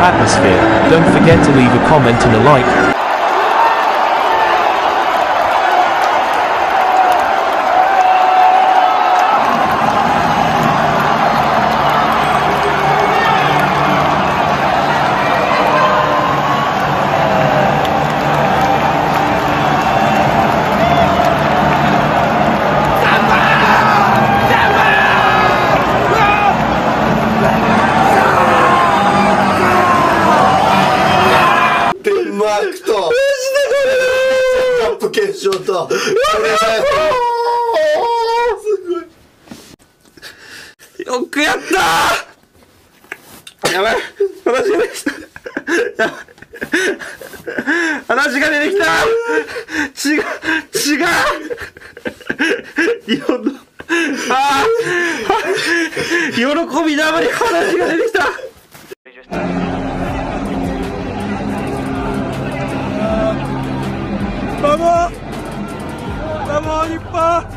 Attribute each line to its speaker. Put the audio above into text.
Speaker 1: atmosphere. Don't forget to leave a comment and a like.
Speaker 2: 勝とこれ
Speaker 3: よくやったー。やばい。話が出てきた。やばい。話が出てきた。血が血がよどあー。喜びなまり話が出てきた。
Speaker 4: バモバモ日本